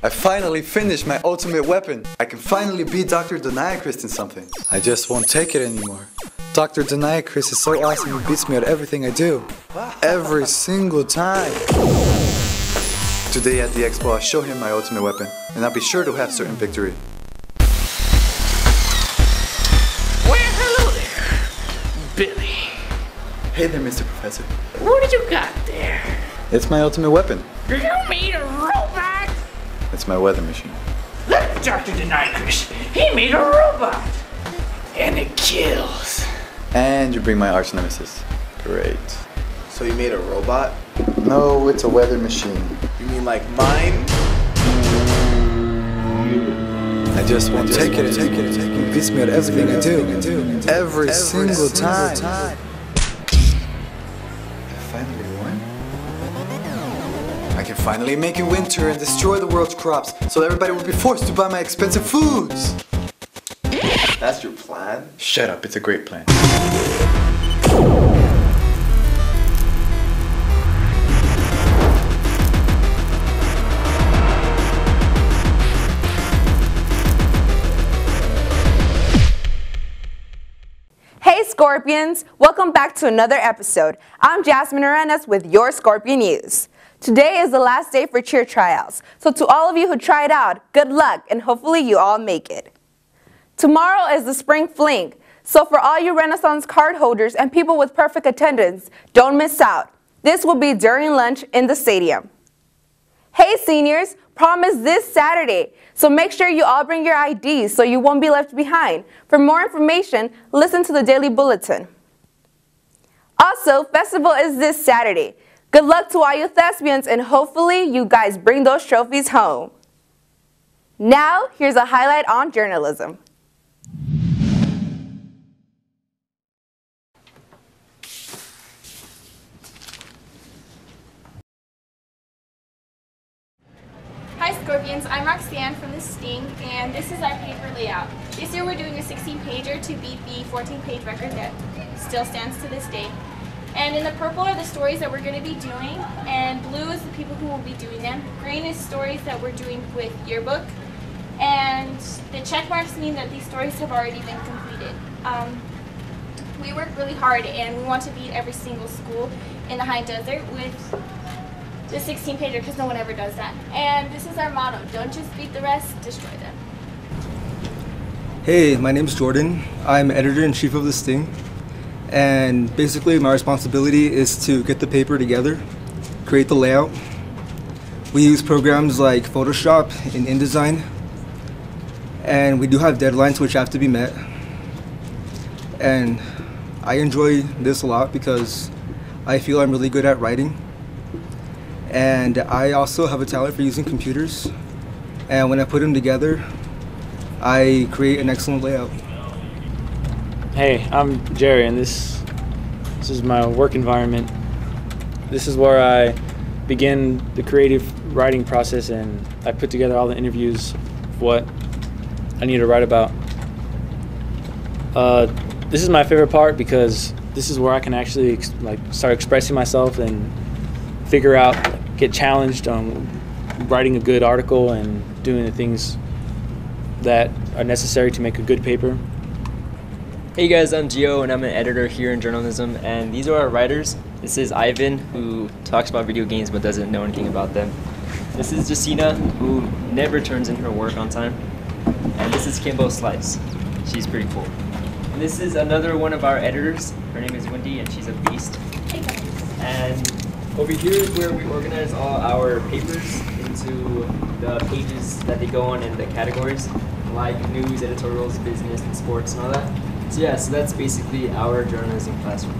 I finally finished my ultimate weapon. I can finally beat Dr. Deniacris in something. I just won't take it anymore. Dr. Deniacris is so awesome, he beats me at everything I do. Every single time. Today at the expo, I'll show him my ultimate weapon, and I'll be sure to have certain victory. Well, hello there, Billy. Hey there, Mr. Professor. What did you got there? It's my ultimate weapon. You made a robot? It's my weather machine. Look, Dr. Denicus, he made a robot. And it kills. And you bring my arch nemesis. Great. So you made a robot? No, it's a weather machine. You mean like mine? I just want to take it, take it, take it. He beats me at everything I do. Every single time. I finally make it winter and destroy the world's crops so everybody will be forced to buy my expensive foods. That's your plan? Shut up, it's a great plan. Hey Scorpions! Welcome back to another episode. I'm Jasmine Arenas with your Scorpion News. Today is the last day for cheer tryouts, so to all of you who tried out, good luck and hopefully you all make it. Tomorrow is the spring fling, so for all you Renaissance card holders and people with perfect attendance, don't miss out. This will be during lunch in the stadium. Hey seniors, prom is this Saturday, so make sure you all bring your IDs so you won't be left behind. For more information, listen to the Daily Bulletin. Also, festival is this Saturday. Good luck to all you thespians and hopefully you guys bring those trophies home. Now, here's a highlight on journalism. Hi Scorpions, I'm Roxanne from The Sting, and this is our paper layout. This year we're doing a 16-pager to beat the 14-page record that still stands to this day. And in the purple are the stories that we're going to be doing, and blue is the people who will be doing them. Green is stories that we're doing with yearbook, and the check marks mean that these stories have already been completed. Um, we work really hard, and we want to beat every single school in the high desert with the 16 pager because no one ever does that. And this is our motto don't just beat the rest, destroy them. Hey, my name is Jordan. I'm editor in chief of The Sting. And basically, my responsibility is to get the paper together, create the layout. We use programs like Photoshop and InDesign. And we do have deadlines which have to be met. And I enjoy this a lot because I feel I'm really good at writing. And I also have a talent for using computers. And when I put them together, I create an excellent layout. Hey, I'm Jerry, and this this is my work environment. This is where I begin the creative writing process, and I put together all the interviews of what I need to write about. Uh, this is my favorite part because this is where I can actually ex- like start expressing myself and figure out, get challenged on writing a good article and doing the things that are necessary to make a good paper. Hey guys, I'm Gio and I'm an editor here in journalism and these are our writers. This is Ivan who talks about video games but doesn't know anything about them. This is Jacina who never turns in her work on time. And this is Kimbo Slice. She's pretty cool. And this is another one of our editors. Her name is Wendy and she's a beast. Hey guys. And over here is where we organize all our papers into the pages that they go on in the categories, like news, editorials, business, and sports, and all that. So yeah, so that's basically our journalism classroom.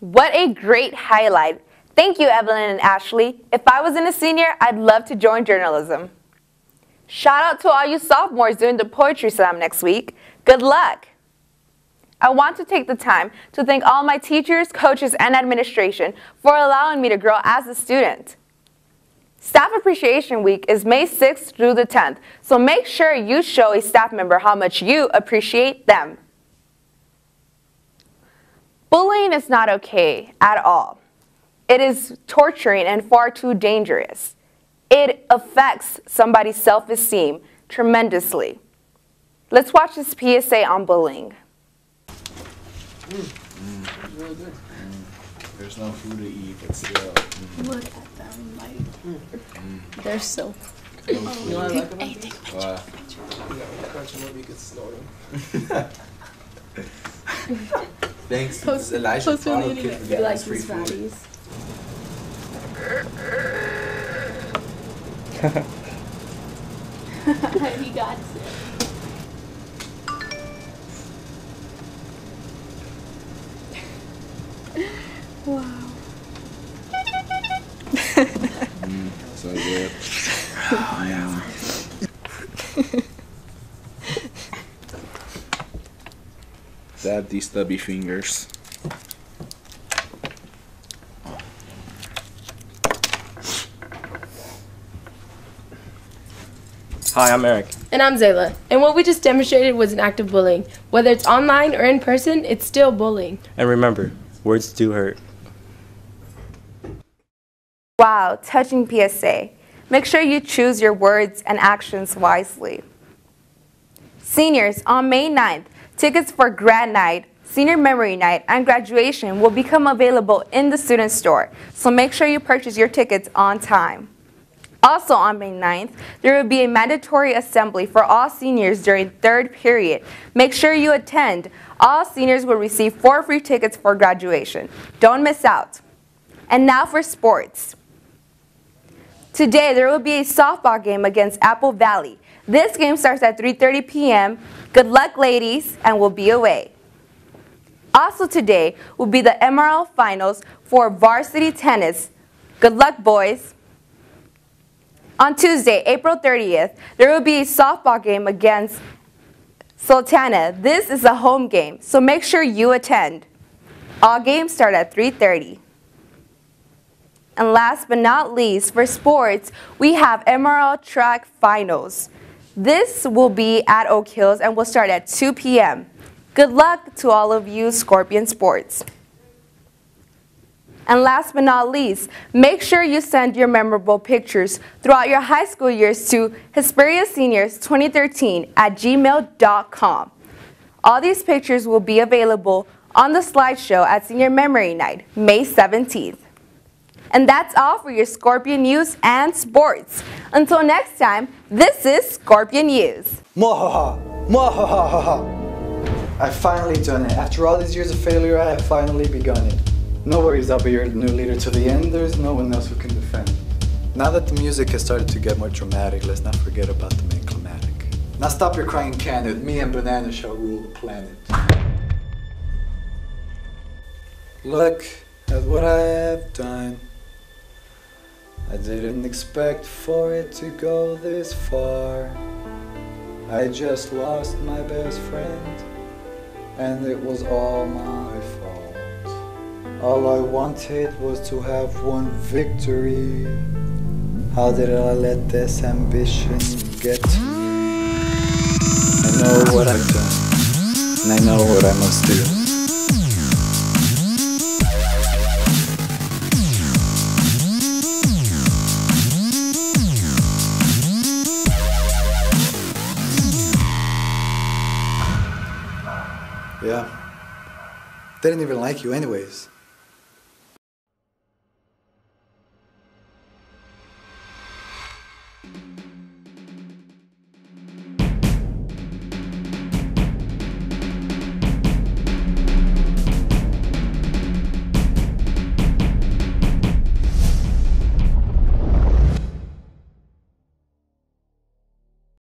What a great highlight. Thank you, Evelyn and Ashley. If I was in a senior, I'd love to join journalism. Shout out to all you sophomores doing the poetry slam next week. Good luck. I want to take the time to thank all my teachers, coaches, and administration for allowing me to grow as a student. Staff Appreciation Week is May 6th through the 10th, so make sure you show a staff member how much you appreciate them. Bullying is not okay at all. It is torturing and far too dangerous. It affects somebody's self esteem tremendously. Let's watch this PSA on bullying. Mm. Mm. There's no food to eat, but still. Mm. Look at them, like they're so. You know what I like about Hey, this? take a What? Thanks to this Elijah Post on the Follow kid internet. for We getting like us free these food. fatties. he got it. Oh, Dad, these stubby fingers. Hi, I'm Eric. And I'm Zayla. And what we just demonstrated was an act of bullying. Whether it's online or in person, it's still bullying. And remember, words do hurt. Wow, touching PSA. Make sure you choose your words and actions wisely. Seniors, on May 9th, tickets for grad night, senior memory night, and graduation will become available in the student store, so make sure you purchase your tickets on time. Also on May 9th, there will be a mandatory assembly for all seniors during third period. Make sure you attend. All seniors will receive four free tickets for graduation. Don't miss out. And now for sports. Today there will be a softball game against Apple Valley. This game starts at 3:30 p.m. Good luck ladies and we'll be away. Also today will be the MRL finals for varsity tennis. Good luck boys. On Tuesday, April 30th, there will be a softball game against Sultana. This is a home game, so make sure you attend. All games start at 3:30. And last but not least, for sports, we have MRL track finals. This will be at Oak Hills and will start at 2 p.m. Good luck to all of you Scorpion Sports. And last but not least, make sure you send your memorable pictures throughout your high school years to Hesperia Seniors 2013 at gmail.com. All these pictures will be available on the slideshow at Senior Memory Night, May 17th. And that's all for your Scorpion news and sports. Until next time, this is Scorpion News. I've finally done it. After all these years of failure, I have finally begun it. No worries, I'll be your new leader to the end. There's no one else who can defend. Now that the music has started to get more dramatic, let's not forget about the main climatic. Now stop your crying candid. Me and Banana shall rule the planet. Look at what I have done. I didn't expect for it to go this far. I just lost my best friend, and it was all my fault. All I wanted was to have one victory. How did I let this ambition get to me? I know what I've done, and I know what I must do. They didn't even like you anyways.